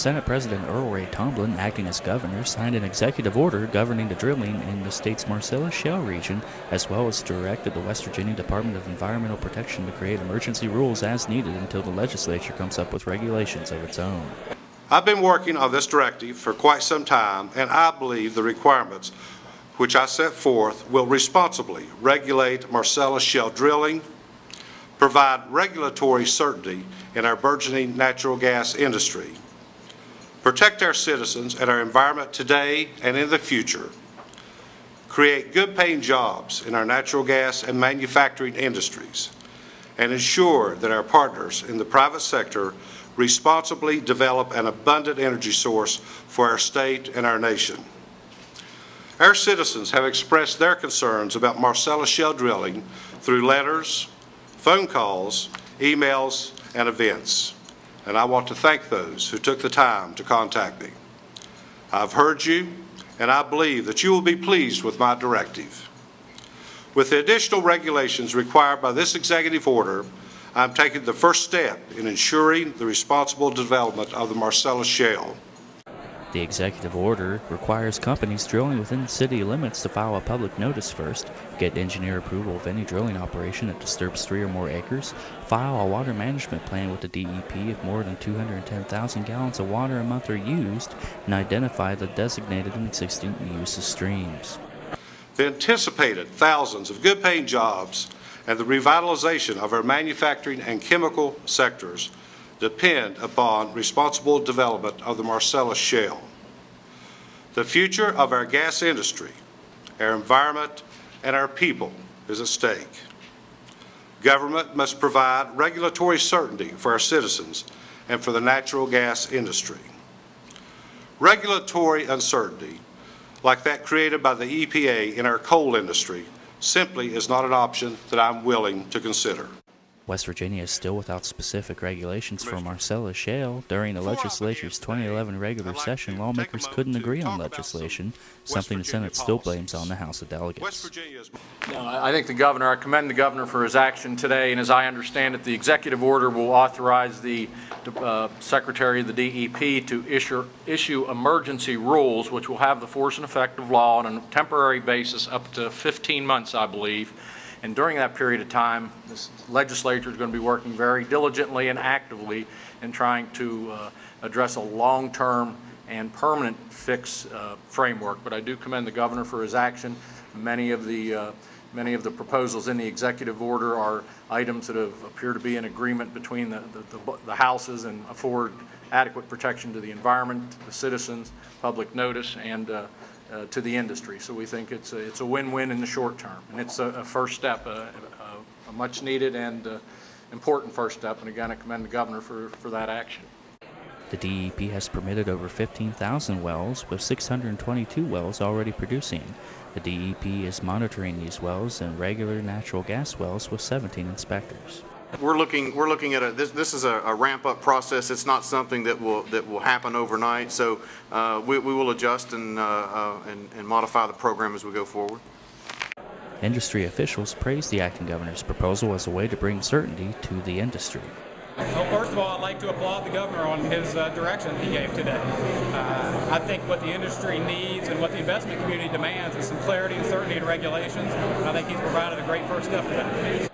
Senate President Earl Ray Tomblin, acting as governor, signed an executive order governing the drilling in the state's Marcellus Shale region, as well as directed the West Virginia Department of Environmental Protection to create emergency rules as needed until the legislature comes up with regulations of its own. I've been working on this directive for quite some time, and I believe the requirements which I set forth will responsibly regulate Marcellus shale drilling, provide regulatory certainty in our burgeoning natural gas industry, protect our citizens and our environment today and in the future, create good-paying jobs in our natural gas and manufacturing industries, and ensure that our partners in the private sector responsibly develop an abundant energy source for our state and our nation. Our citizens have expressed their concerns about Marcellus shale drilling through letters, phone calls, emails, and events, and I want to thank those who took the time to contact me. I've heard you, and I believe that you will be pleased with my directive. With the additional regulations required by this executive order, I'm taking the first step in ensuring the responsible development of the Marcellus Shale. The executive order requires companies drilling within city limits to file a public notice first, get engineer approval of any drilling operation that disturbs three or more acres, file a water management plan with the DEP if more than 210,000 gallons of water a month are used, and identify the designated and existing use of streams. The anticipated thousands of good-paying jobs and the revitalization of our manufacturing and chemical sectors depend upon responsible development of the Marcellus Shale. The future of our gas industry, our environment, and our people is at stake. Government must provide regulatory certainty for our citizens and for the natural gas industry. Regulatory uncertainty, like that created by the EPA in our coal industry, simply is not an option that I'm willing to consider. West Virginia is still without specific regulations for Marcellus Shale. During the legislature's 2011 regular session, lawmakers couldn't agree on legislation, something the Senate still blames on the House of Delegates. No, I think the governor, I commend the governor for his action today, and as I understand it, the executive order will authorize the uh, Secretary of the DEP to issue, issue emergency rules, which will have the force and effect of law on a temporary basis up to 15 months, I believe. And during that period of time, this legislature is going to be working very diligently and actively in trying to uh, address a long-term and permanent fix uh, framework. But I do commend the governor for his action. Many of the uh, many of the proposals in the executive order are items that have, appear to be in agreement between the, the, the, the houses and afford adequate protection to the environment, the citizens, public notice, and uh, uh, to the industry. So we think it's a, it's a win-win in the short term, and it's a, a first step, a, a, much needed and uh, important first step. And again, I commend the governor for, for that action. The DEP has permitted over 15,000 wells, with 622 wells already producing. The DEP is monitoring these wells and regular natural gas wells with 17 inspectors. We're looking, we're looking at a, this, this is a, a ramp-up process. It's not something that will, that will happen overnight. So uh, we, we will adjust and, uh, uh, and, and modify the program as we go forward. Industry officials praised the acting governor's proposal as a way to bring certainty to the industry. Well, first of all, I'd like to applaud the governor on his uh, direction he gave today. Uh, I think what the industry needs and what the investment community demands is some clarity and certainty in regulations. I think he's provided a great first step to that.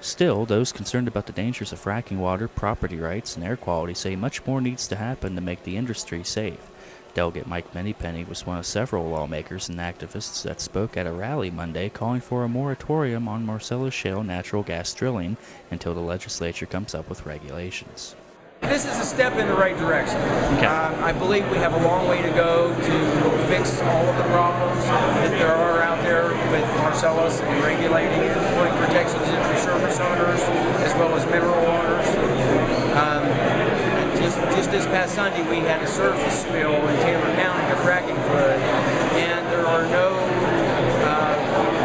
Still, those concerned about the dangers of fracking water, property rights, and air quality say much more needs to happen to make the industry safe. Delegate Mike Manypenny was one of several lawmakers and activists that spoke at a rally Monday calling for a moratorium on Marcellus Shale natural gas drilling until the legislature comes up with regulations. This is a step in the right direction. Okay. Um, I believe we have a long way to go to fix all of the problems that there are out there with Marcellus and regulating it, putting protections in for surface owners as well as mineral owners. Um, just, past Sunday, we had a surface spill in Taylor County, a fracking flood, and there are no uh,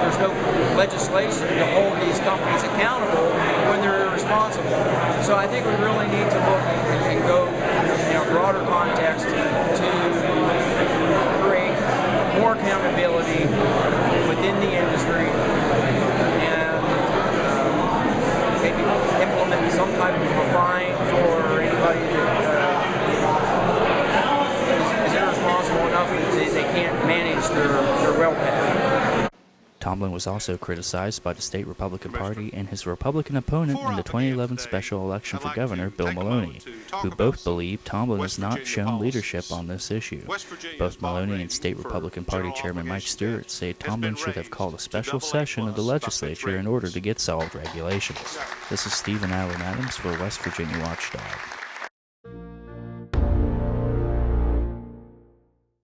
there's no legislation to hold these companies accountable when they're irresponsible. So I think we really need to look and go in a broader context to create more accountability within the industry and uh, maybe implement some type of a fine for anybody that uh, their well pad. Tomblin was also criticized by the state Republican Party and his Republican opponent in the 2011 special election for governor, Bill Maloney, who both believe Tomblin has not shown leadership on this issue. Both Maloney and state Republican Party Chairman Mike Stewart say Tomblin should have called a special session of the legislature in order to get solid regulations. This is Stephen Allen Adams for West Virginia Watchdog.